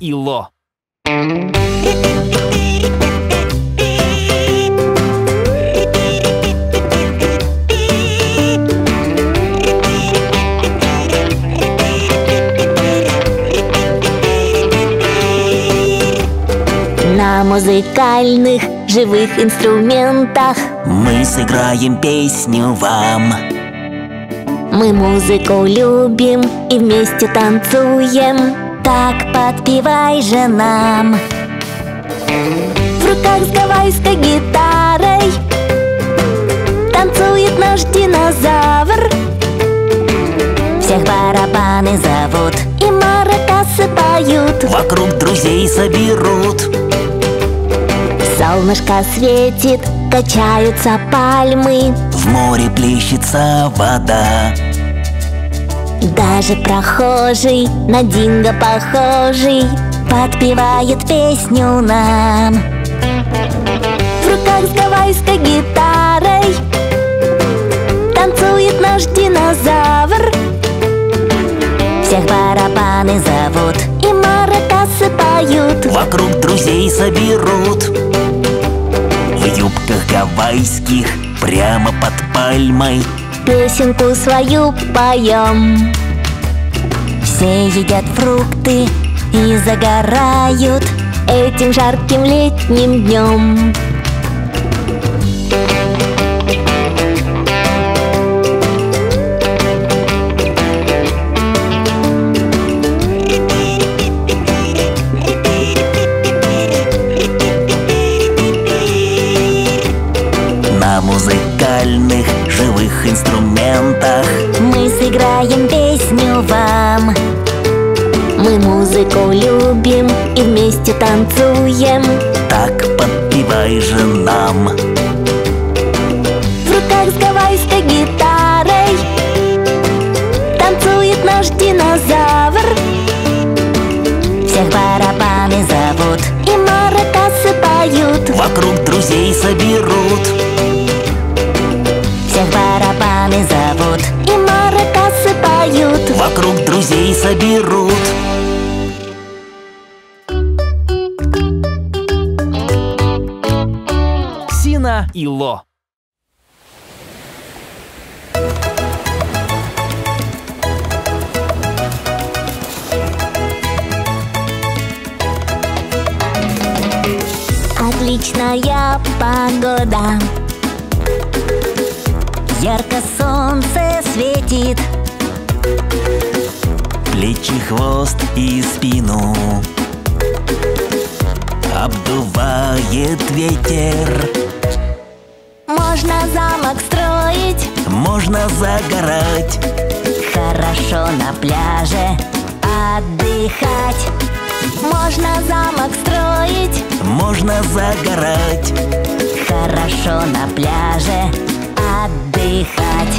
И Ло. На музыкальных живых инструментах Мы сыграем песню вам Мы музыку любим и вместе танцуем Так подпевай же нам. В руках с гавайской гитарой Танцует наш динозавр. Всех барабаны зовут И маракасы поют. Вокруг друзей соберут. Солнышко светит, качаются пальмы. В море плещется вода Даже прохожий, на динго похожий Подпевает песню нам. В руках с гавайской гитарой Танцует наш динозавр. Всех барабаны зовут И маракасы поют Вокруг друзей соберут. В юбках гавайских Прямо под пальмой. Песенку свою поем Все едят фрукты и загорают Этим жарким летним днем и вместе танцуем. Так подпевай же нам. В руках с гавайской гитарой. Танцует наш динозавр. Всех барабаны зовут. И маракасы поют Вокруг друзей соберут. Всех барабаны зовут. И маракасы поют Вокруг друзей соберут Сина и Ло. Отличная погода. Ярко солнце светит. Плечи, хвост и спину. Обдувает ветер Можно замок строить. Можно загорать. Хорошо на пляже отдыхать. Можно замок строить. Можно загорать. Хорошо на пляже отдыхать.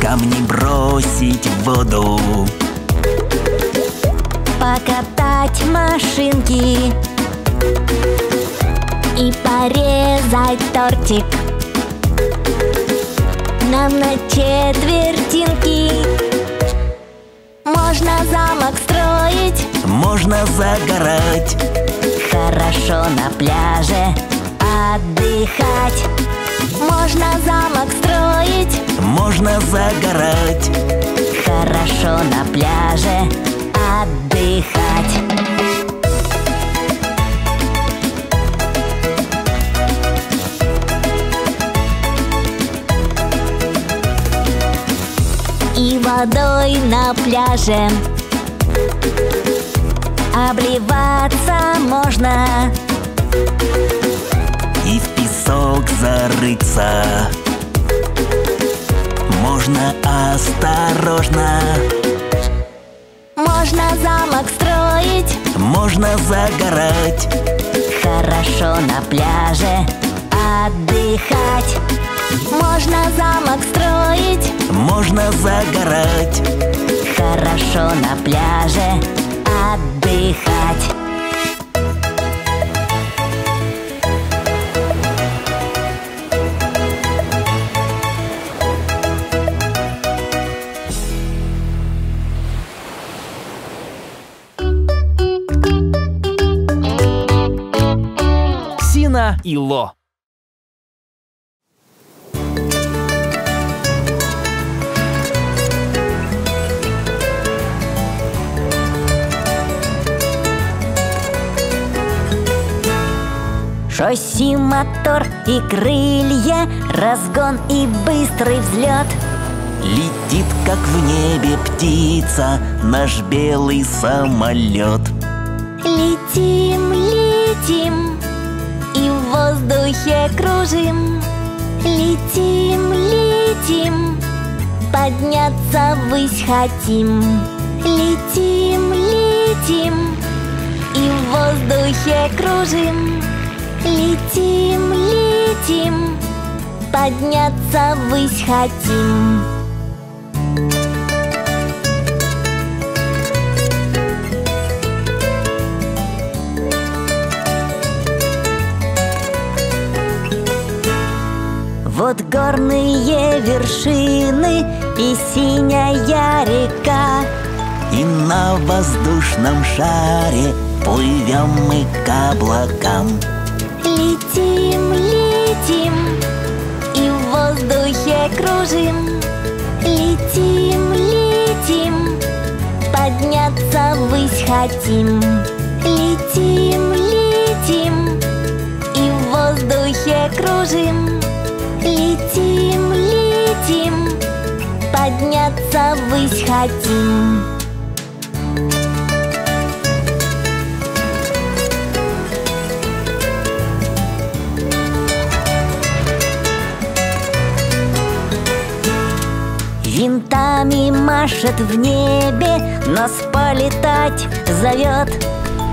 Камни бросить в воду Покатать машинки И порезать тортик. Нам на четвертинки Можно замок строить. Можно загорать. Хорошо на пляже отдыхать Можно замок строить. Можно загорать. Хорошо на пляже отдыхать. И водой на пляже. Обливаться можно песок зарыться. Можно осторожно. Можно замок строить. Можно загорать. Хорошо на пляже отдыхать. Можно замок строить. Можно загорать. Хорошо на пляже отдыхать Ксина и Ло. Шасси, мотор и крылья Разгон и быстрый взлет Летит, как в небе птица Наш белый самолет Летим, летим воздухе кружим. Летим, летим Подняться ввысь хотим. Летим, летим И в воздухе кружим. Летим, летим Подняться ввысь хотим Вот горные вершины и синяя река. И на воздушном шаре Плывем мы к облакам. Летим, летим и в воздухе кружим. Летим, летим, подняться ввысь хотим. Летим, летим и в воздухе кружим летим, подняться ввысь хотим. Винтами машет в небе, нас полетать зовет.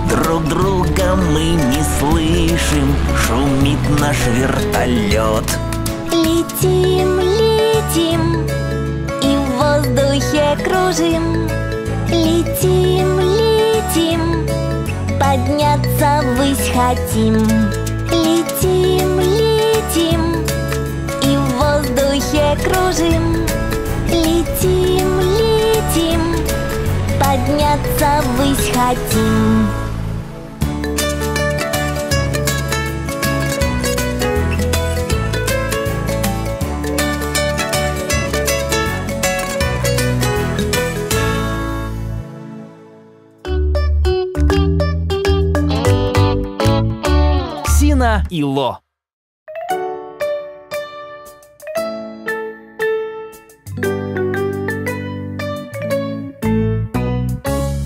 Друг друга мы не слышим Шумит наш вертолет. Летим, летим, подняться ввысь хотим. Летим, летим и в воздухе кружим. Летим, летим, подняться ввысь хотим Ксина и Ло.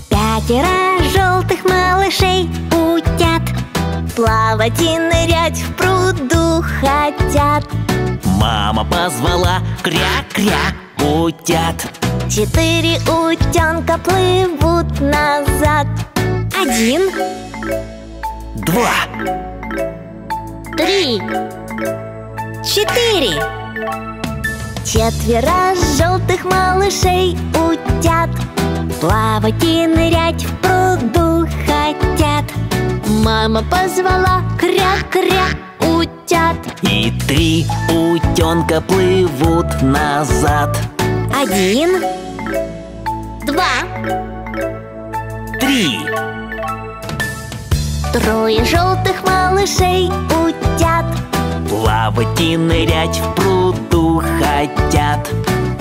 Пятеро желтых малышей утят Плавать и нырять в пруду хотят. Мама позвала кря-кря утят. Четыре утенка плывут назад. Один, Два, три, четыре. Четверо желтых малышей утят Плавать и нырять в пруду хотят. Мама позвала кря-кря утят. И три утенка плывут назад. Один, два, Три, трое желтых малышей утят. Плавать и нырять в пруду хотят.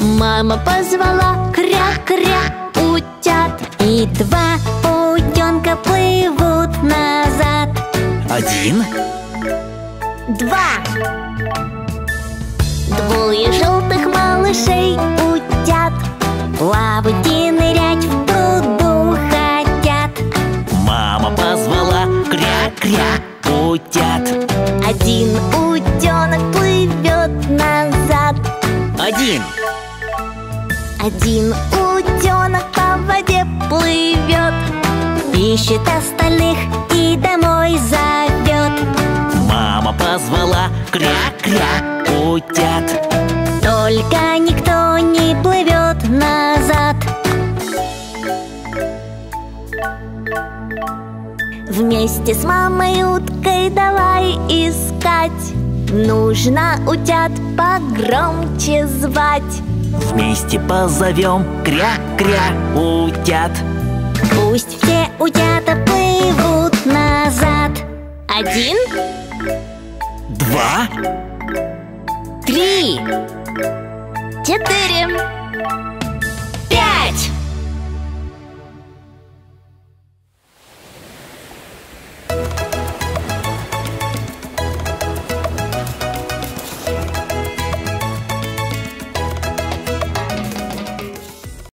Мама позвала кря-кря утят. И два утенка плывут назад. Один, Два. Двое желтых малышей утят. Плавать и нырять в кря-кря утят Один утенок плывет назад. Один, Один утенок по воде плывет Ищет остальных и домой зовет мама позвала кря-кря утят Только никто не плывет Вместе с мамой уткой давай искать. Нужно утят погромче звать. Вместе позовем кря-кря утят Пусть все утята плывут назад. Один, Два. Три. Четыре